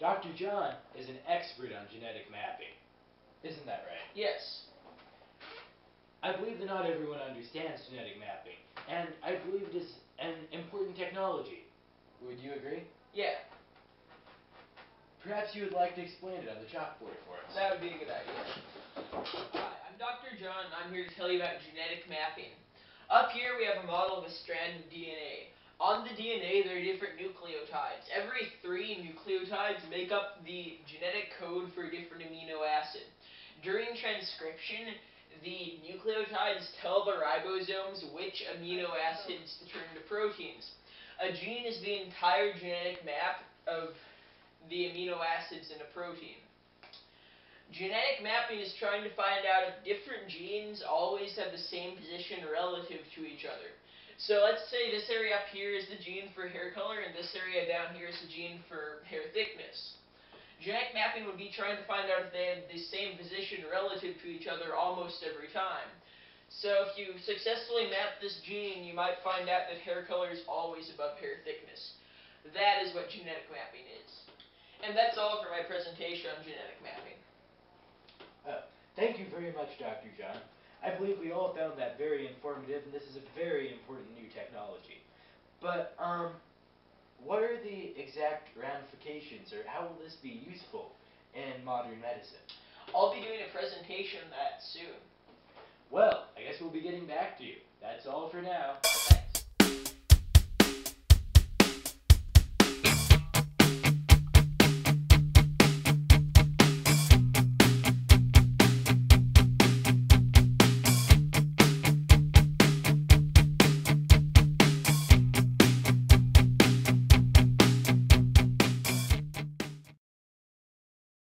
John is an expert on genetic mapping. Isn't that right? Yes. I believe that not everyone understands genetic mapping, and I believe it is an important technology. Would you agree? Yeah. Perhaps you would like to explain it on the chalkboard for us. That would be a good idea. Hi, I'm Dr. John, and I'm here to tell you about genetic mapping. Up here we have a model of a strand of DNA. On the DNA there are different nucleotides. Every nucleotides make up the genetic code for a different amino acid. During transcription, the nucleotides tell the ribosomes which amino acids to turn into proteins. A gene is the entire genetic map of the amino acids in a protein. Genetic mapping is trying to find out if different genes always have the same position relative to each other. So let's say this area up here is the gene for hair color, and this area down here is the gene for hair thickness. Genetic mapping would be trying to find out if they have the same position relative to each other almost every time. So if you successfully map this gene, you might find out that hair color is always above hair thickness. That is what genetic mapping is. And that's all for my presentation on genetic mapping. Uh, thank you very much, Dr. John. I believe we all found that very informative, and this is a very important new technology. But, um, what are the exact ramifications, or how will this be useful in modern medicine? I'll be doing a presentation on that soon. Well, I guess we'll be getting back to you. That's all for now.